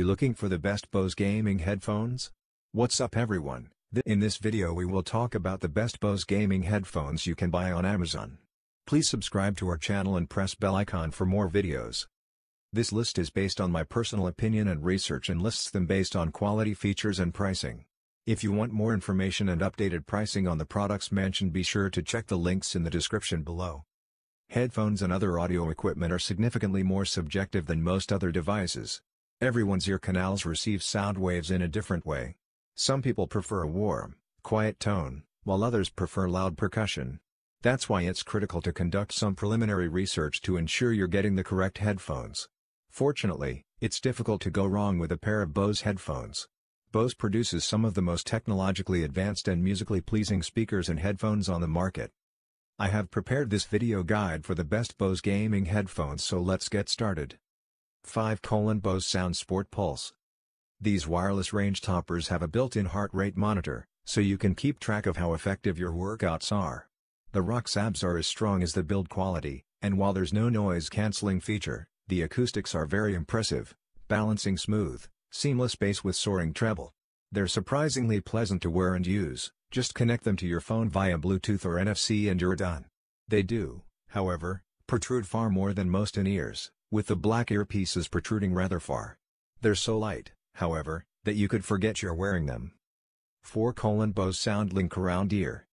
You looking for the best Bose gaming headphones? What's up everyone, in this video we will talk about the best Bose gaming headphones you can buy on Amazon. Please subscribe to our channel and press bell icon for more videos. This list is based on my personal opinion and research and lists them based on quality features and pricing. If you want more information and updated pricing on the products mentioned be sure to check the links in the description below. Headphones and other audio equipment are significantly more subjective than most other devices. Everyone's ear canals receive sound waves in a different way. Some people prefer a warm, quiet tone, while others prefer loud percussion. That's why it's critical to conduct some preliminary research to ensure you're getting the correct headphones. Fortunately, it's difficult to go wrong with a pair of Bose headphones. Bose produces some of the most technologically advanced and musically pleasing speakers and headphones on the market. I have prepared this video guide for the best Bose gaming headphones so let's get started. 5 colon Bose Sound Sport Pulse. These wireless range toppers have a built-in heart rate monitor, so you can keep track of how effective your workouts are. The Rock's abs are as strong as the build quality, and while there's no noise-canceling feature, the acoustics are very impressive, balancing smooth, seamless bass with soaring treble. They're surprisingly pleasant to wear and use, just connect them to your phone via Bluetooth or NFC and you're done. They do, however, protrude far more than most in-ears, with the black earpieces protruding rather far. They're so light, however, that you could forget you're wearing them. 4 Bose SoundLink Around Ear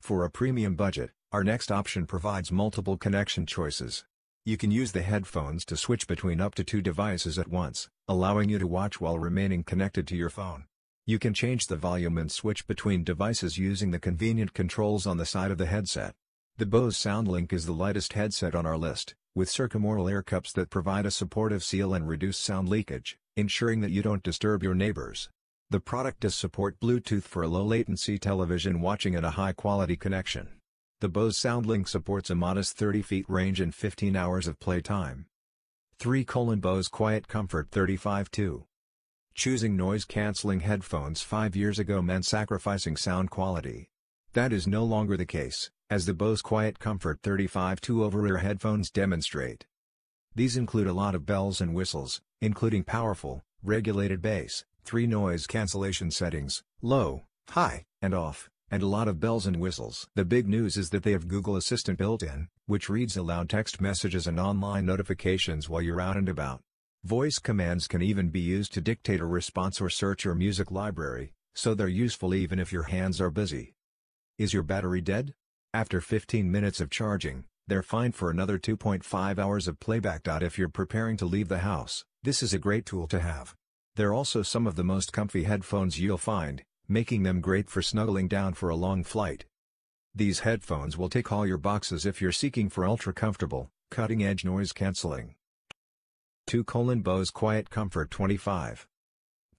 For a premium budget, our next option provides multiple connection choices. You can use the headphones to switch between up to two devices at once, allowing you to watch while remaining connected to your phone. You can change the volume and switch between devices using the convenient controls on the side of the headset. The Bose SoundLink is the lightest headset on our list, with circumaural air cups that provide a supportive seal and reduce sound leakage, ensuring that you don't disturb your neighbors. The product does support Bluetooth for a low-latency television watching and a high-quality connection. The Bose SoundLink supports a modest 30 feet range and 15 hours of playtime. 3 colon Bose Quiet Comfort 35-2 Choosing noise-canceling headphones five years ago meant sacrificing sound quality. That is no longer the case as the Bose Quiet Comfort 35-2 over-ear headphones demonstrate. These include a lot of bells and whistles, including powerful, regulated bass, three noise cancellation settings, low, high, and off, and a lot of bells and whistles. The big news is that they have Google Assistant built in, which reads aloud text messages and online notifications while you're out and about. Voice commands can even be used to dictate a response or search your music library, so they're useful even if your hands are busy. Is your battery dead? After 15 minutes of charging, they're fine for another 2.5 hours of playback. If you're preparing to leave the house, this is a great tool to have. They're also some of the most comfy headphones you'll find, making them great for snuggling down for a long flight. These headphones will tick all your boxes if you're seeking for ultra-comfortable, cutting-edge noise cancelling. 2 Bose Quiet Comfort 25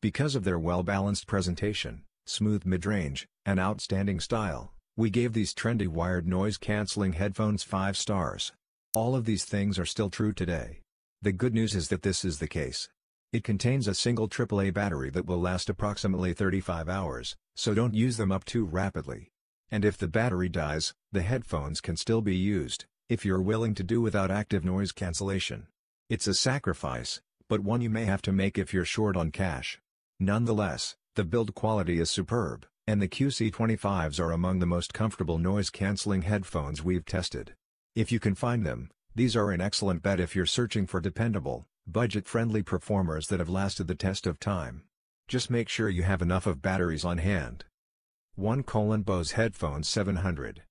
Because of their well-balanced presentation, smooth mid-range, and outstanding style, we gave these trendy wired noise-canceling headphones 5 stars. All of these things are still true today. The good news is that this is the case. It contains a single AAA battery that will last approximately 35 hours, so don't use them up too rapidly. And if the battery dies, the headphones can still be used, if you're willing to do without active noise cancellation. It's a sacrifice, but one you may have to make if you're short on cash. Nonetheless, the build quality is superb and the QC25s are among the most comfortable noise-canceling headphones we've tested. If you can find them, these are an excellent bet if you're searching for dependable, budget-friendly performers that have lasted the test of time. Just make sure you have enough of batteries on hand. 1 Bose Headphones 700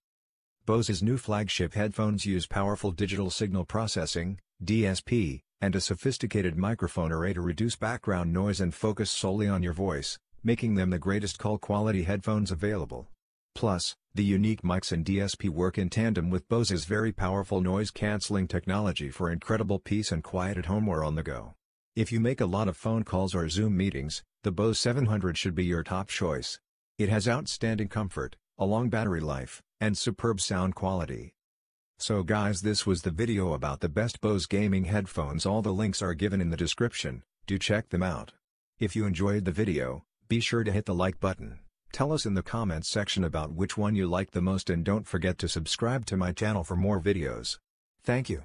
Bose's new flagship headphones use powerful digital signal processing, DSP, and a sophisticated microphone array to reduce background noise and focus solely on your voice, making them the greatest call-quality headphones available. Plus, the unique mics and DSP work in tandem with Bose's very powerful noise-canceling technology for incredible peace and quiet at home or on the go. If you make a lot of phone calls or Zoom meetings, the Bose 700 should be your top choice. It has outstanding comfort, a long battery life, and superb sound quality. So guys this was the video about the best Bose gaming headphones all the links are given in the description, do check them out. If you enjoyed the video, be sure to hit the like button, tell us in the comments section about which one you like the most and don't forget to subscribe to my channel for more videos. Thank you.